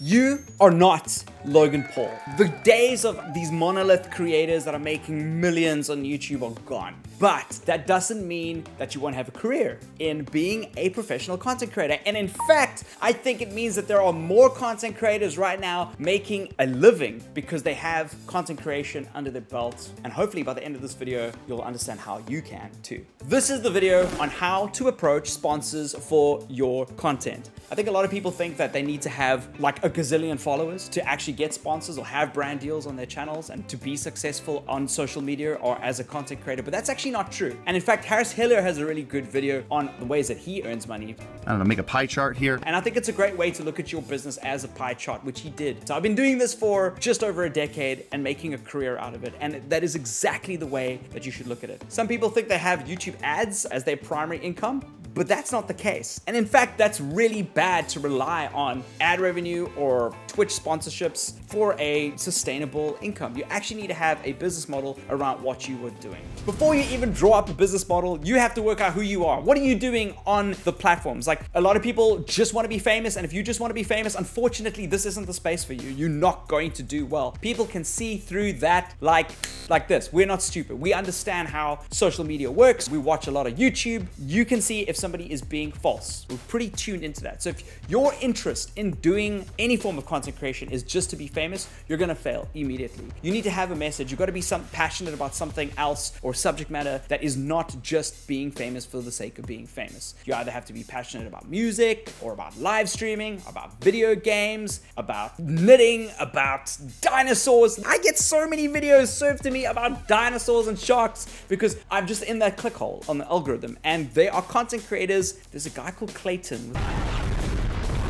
You are not Logan Paul. The days of these monolith creators that are making millions on YouTube are gone. But that doesn't mean that you won't have a career in being a professional content creator. And in fact, I think it means that there are more content creators right now making a living because they have content creation under their belt. And hopefully by the end of this video, you'll understand how you can too. This is the video on how to approach sponsors for your content. I think a lot of people think that they need to have like a gazillion followers to actually get sponsors or have brand deals on their channels and to be successful on social media or as a content creator, but that's actually not true. And in fact, Harris Heller has a really good video on the ways that he earns money. I don't know, make a pie chart here. And I think it's a great way to look at your business as a pie chart, which he did. So I've been doing this for just over a decade and making a career out of it. And that is exactly the way that you should look at it. Some people think they have YouTube ads as their primary income, but that's not the case. And in fact, that's really bad to rely on ad revenue or Twitch sponsorships for a sustainable income. You actually need to have a business model around what you are doing. Before you even draw up a business model, you have to work out who you are. What are you doing on the platforms? Like a lot of people just want to be famous. And if you just want to be famous, unfortunately, this isn't the space for you. You're not going to do well. People can see through that like, like this. We're not stupid. We understand how social media works. We watch a lot of YouTube. You can see if somebody is being false. We're pretty tuned into that. So if your interest in doing any form of content creation is just to be famous, you're gonna fail immediately. You need to have a message. You've got to be some passionate about something else or subject matter that is not just being famous for the sake of being famous. You either have to be passionate about music or about live streaming, about video games, about knitting, about dinosaurs. I get so many videos served to me about dinosaurs and sharks because I'm just in that click hole on the algorithm and they are content creators. There's a guy called Clayton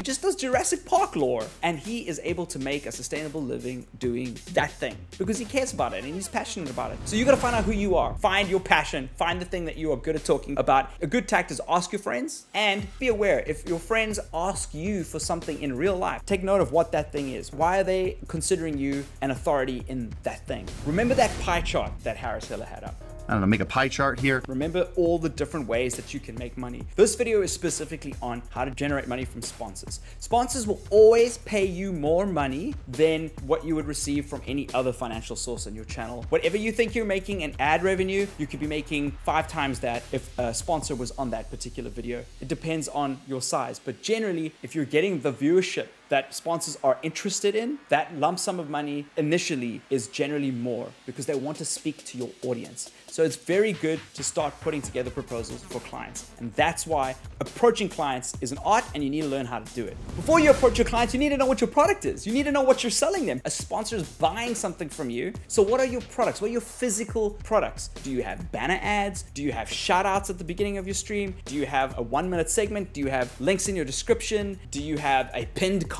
he just does Jurassic Park lore. And he is able to make a sustainable living doing that thing because he cares about it and he's passionate about it. So you gotta find out who you are. Find your passion. Find the thing that you are good at talking about. A good tact is ask your friends and be aware if your friends ask you for something in real life, take note of what that thing is. Why are they considering you an authority in that thing? Remember that pie chart that Harris Heller had up. I don't know, make a pie chart here. Remember all the different ways that you can make money. This video is specifically on how to generate money from sponsors. Sponsors will always pay you more money than what you would receive from any other financial source on your channel. Whatever you think you're making in ad revenue, you could be making five times that if a sponsor was on that particular video. It depends on your size, but generally, if you're getting the viewership that sponsors are interested in, that lump sum of money initially is generally more because they want to speak to your audience. So it's very good to start putting together proposals for clients. And that's why approaching clients is an art and you need to learn how to do it. Before you approach your clients, you need to know what your product is. You need to know what you're selling them. A sponsor is buying something from you. So what are your products? What are your physical products? Do you have banner ads? Do you have shout outs at the beginning of your stream? Do you have a one minute segment? Do you have links in your description? Do you have a pinned comment.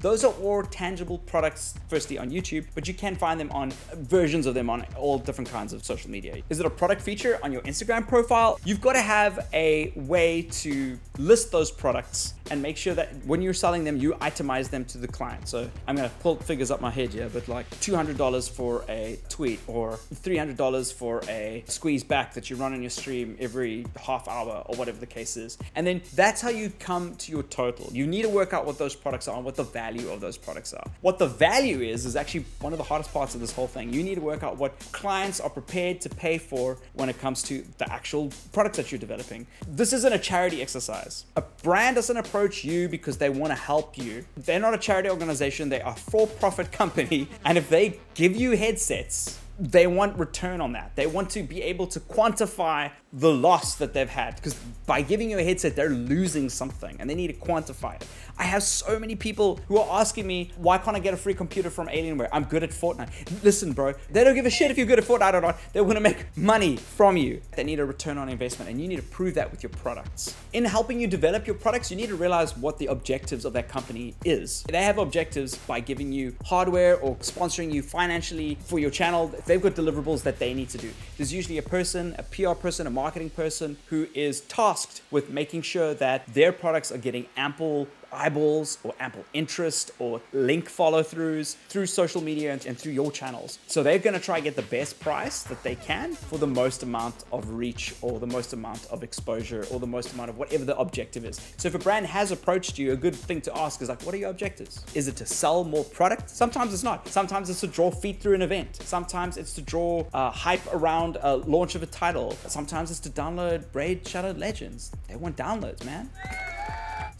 Those are all tangible products, firstly on YouTube, but you can find them on versions of them on all different kinds of social media. Is it a product feature on your Instagram profile? You've got to have a way to list those products and make sure that when you're selling them, you itemize them to the client. So I'm gonna pull figures up my head here, but like $200 for a tweet or $300 for a squeeze back that you run on your stream every half hour or whatever the case is. And then that's how you come to your total. You need to work out what those products are and what the value of those products are. What the value is, is actually one of the hardest parts of this whole thing. You need to work out what clients are prepared to pay for when it comes to the actual products that you're developing. This isn't a charity exercise. A brand doesn't approach you because they want to help you. They're not a charity organization, they are a for-profit company. And if they give you headsets, they want return on that. They want to be able to quantify the loss that they've had because by giving you a headset, they're losing something and they need to quantify it. I have so many people who are asking me, why can't I get a free computer from Alienware? I'm good at Fortnite. Listen, bro, they don't give a shit if you're good at Fortnite or not. They want to make money from you. They need a return on investment and you need to prove that with your products. In helping you develop your products, you need to realize what the objectives of that company is. They have objectives by giving you hardware or sponsoring you financially for your channel. They've got deliverables that they need to do. There's usually a person, a PR person, a marketing person who is tasked with making sure that their products are getting ample eyeballs or ample interest or link follow throughs through social media and, and through your channels. So they're going to try to get the best price that they can for the most amount of reach or the most amount of exposure or the most amount of whatever the objective is. So if a brand has approached you, a good thing to ask is like, what are your objectives? Is it to sell more product? Sometimes it's not. Sometimes it's to draw feet through an event. Sometimes it's to draw uh, hype around a launch of a title. Sometimes it's to download Raid Shadow Legends. They want downloads, man.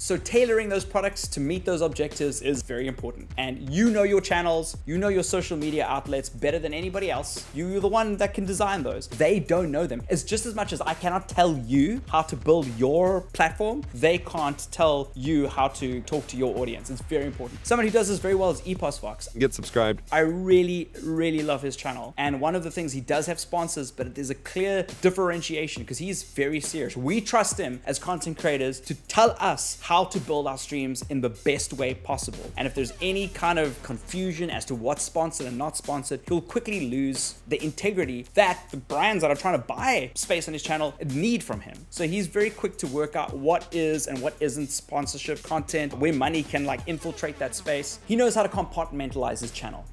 So tailoring those products to meet those objectives is very important. And you know your channels, you know your social media outlets better than anybody else. You're the one that can design those. They don't know them. It's just as much as I cannot tell you how to build your platform, they can't tell you how to talk to your audience. It's very important. Somebody who does this very well is EposVox. Get subscribed. I really, really love his channel. And one of the things he does have sponsors, but there's a clear differentiation because he's very serious. We trust him as content creators to tell us how to build our streams in the best way possible. And if there's any kind of confusion as to what's sponsored and not sponsored, he'll quickly lose the integrity that the brands that are trying to buy space on his channel need from him. So he's very quick to work out what is and what isn't sponsorship content, where money can like infiltrate that space. He knows how to compartmentalize his channel.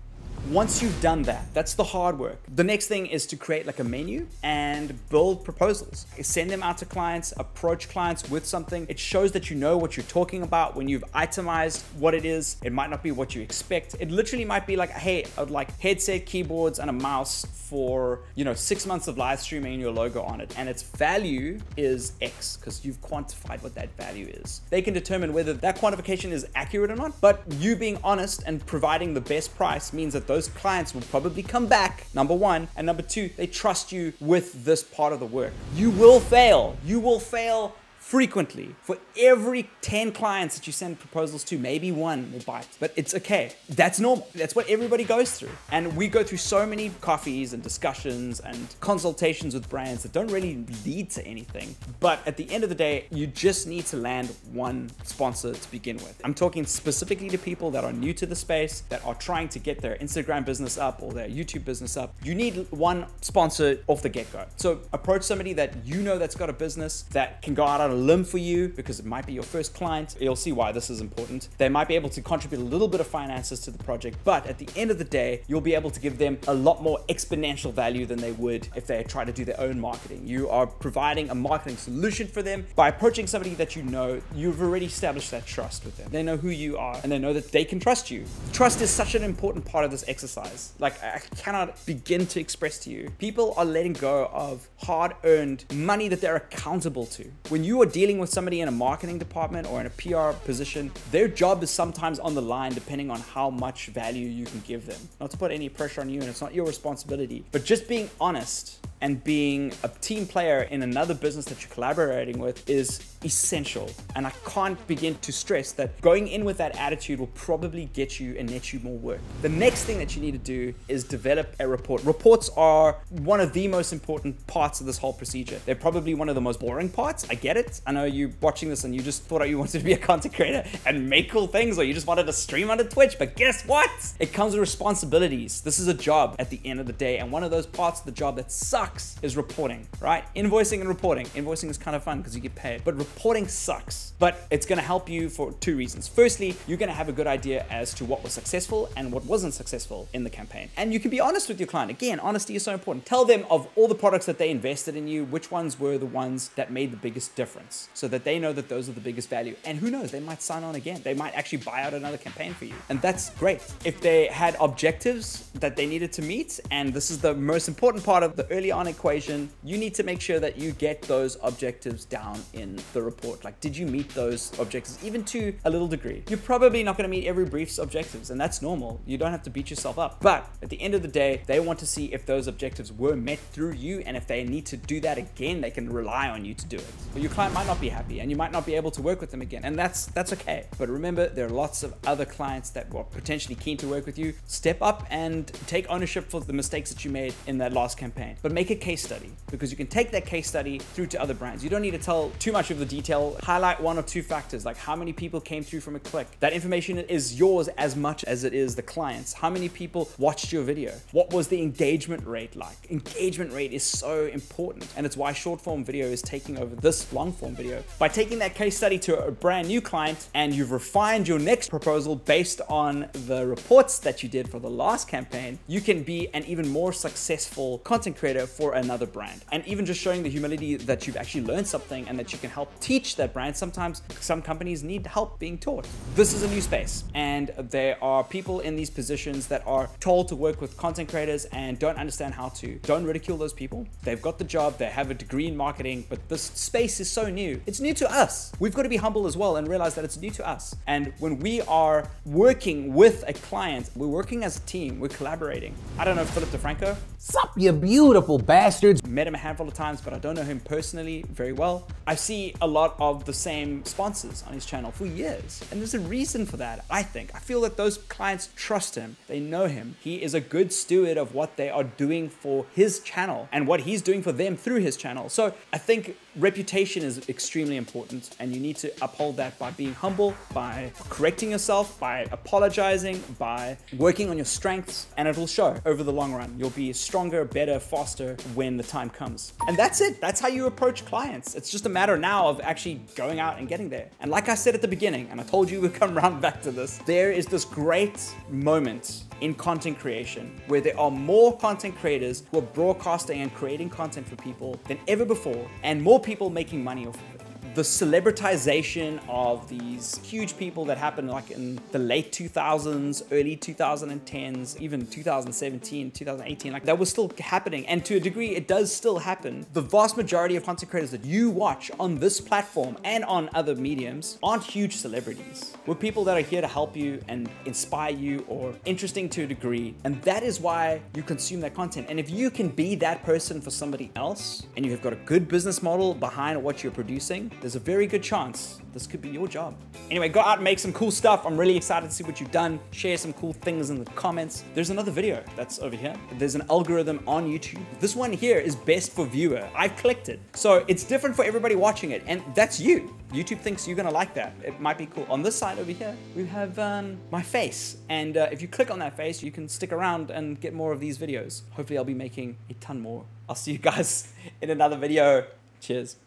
Once you've done that, that's the hard work. The next thing is to create like a menu and build proposals. Send them out to clients, approach clients with something. It shows that you know what you're talking about when you've itemized what it is. It might not be what you expect. It literally might be like, hey, I'd like headset, keyboards, and a mouse for, you know, six months of live streaming and your logo on it. And its value is X because you've quantified what that value is. They can determine whether that quantification is accurate or not, but you being honest and providing the best price means that those clients will probably come back, number one. And number two, they trust you with this part of the work. You will fail. You will fail frequently. For every 10 clients that you send proposals to, maybe one will bite. But it's okay. That's normal. That's what everybody goes through. And we go through so many coffees and discussions and consultations with brands that don't really lead to anything. But at the end of the day, you just need to land one sponsor to begin with. I'm talking specifically to people that are new to the space, that are trying to get their Instagram business up or their YouTube business up. You need one sponsor off the get go. So approach somebody that you know that's got a business that can go out on a limb for you because it might be your first client. You'll see why this is important. They might be able to contribute a little bit of finances to the project, but at the end of the day, you'll be able to give them a lot more exponential value than they would if they try to do their own marketing. You are providing a marketing solution for them by approaching somebody that you know. You've already established that trust with them. They know who you are and they know that they can trust you. Trust is such an important part of this exercise. Like, I cannot begin to express to you. People are letting go of hard earned money that they're accountable to. When you are dealing with somebody in a marketing department or in a PR position, their job is sometimes on the line depending on how much value you can give them. Not to put any pressure on you, and it's not your responsibility, but just being honest and being a team player in another business that you're collaborating with is essential. And I can't begin to stress that going in with that attitude will probably get you and net you more work. The next thing that you need to do is develop a report. Reports are one of the most important parts of this whole procedure. They're probably one of the most boring parts. I get it. I know you're watching this and you just thought you wanted to be a content creator and make cool things or you just wanted to stream on Twitch, but guess what? It comes with responsibilities. This is a job at the end of the day. And one of those parts of the job that sucks is reporting, right? Invoicing and reporting. Invoicing is kind of fun because you get paid, but reporting sucks. But it's going to help you for two reasons. Firstly, you're to have a good idea as to what was successful and what wasn't successful in the campaign. And you can be honest with your client. Again, honesty is so important. Tell them of all the products that they invested in you, which ones were the ones that made the biggest difference so that they know that those are the biggest value. And who knows, they might sign on again. They might actually buy out another campaign for you. And that's great. If they had objectives that they needed to meet, and this is the most important part of the early on equation, you need to make sure that you get those objectives down in the report. Like, did you meet those objectives, even to a little degree? You're probably not going to meet every brief's objectives, and that's normal. You don't have to beat yourself up. But at the end of the day, they want to see if those objectives were met through you, and if they need to do that again, they can rely on you to do it. But your client might not be happy, and you might not be able to work with them again, and that's that's okay. But remember, there are lots of other clients that were potentially keen to work with you. Step up and take ownership for the mistakes that you made in that last campaign. But make make a case study because you can take that case study through to other brands. You don't need to tell too much of the detail. Highlight one or two factors, like how many people came through from a click. That information is yours as much as it is the client's. How many people watched your video? What was the engagement rate like? Engagement rate is so important, and it's why short form video is taking over this long form video. By taking that case study to a brand new client and you've refined your next proposal based on the reports that you did for the last campaign, you can be an even more successful content creator for another brand. And even just showing the humility that you've actually learned something and that you can help teach that brand. Sometimes some companies need help being taught. This is a new space, and there are people in these positions that are told to work with content creators and don't understand how to. Don't ridicule those people. They've got the job, they have a degree in marketing, but this space is so new. It's new to us. We've got to be humble as well and realize that it's new to us. And when we are working with a client, we're working as a team, we're collaborating. I don't know Philip DeFranco. Sup, you beautiful bastards. Met him a handful of times, but I don't know him personally very well. I see a lot of the same sponsors on his channel for years. And there's a reason for that, I think. I feel that those clients trust him, they know him. He is a good steward of what they are doing for his channel and what he's doing for them through his channel. So I think reputation is extremely important, and you need to uphold that by being humble, by correcting yourself, by apologizing, by working on your strengths, and it will show over the long run. You'll be stronger, better, faster when the time comes. And that's it. That's how you approach clients. It's just a matter now of actually going out and getting there. And like I said at the beginning, and I told you we'd come round back to this, there is this great moment in content creation where there are more content creators who are broadcasting and creating content for people than ever before, and more people making money off of it the celebritization of these huge people that happened like in the late 2000s, early 2010s, even 2017, 2018, like that was still happening. And to a degree, it does still happen. The vast majority of content creators that you watch on this platform and on other mediums aren't huge celebrities. We're people that are here to help you and inspire you or interesting to a degree. And that is why you consume that content. And if you can be that person for somebody else and you have got a good business model behind what you're producing, there's a very good chance this could be your job. Anyway, go out and make some cool stuff. I'm really excited to see what you've done. Share some cool things in the comments. There's another video that's over here. There's an algorithm on YouTube. This one here is best for viewer. I've clicked it. So it's different for everybody watching it. And that's you. YouTube thinks you're gonna like that. It might be cool. On this side over here, we have um, my face. And uh, if you click on that face, you can stick around and get more of these videos. Hopefully I'll be making a ton more. I'll see you guys in another video. Cheers.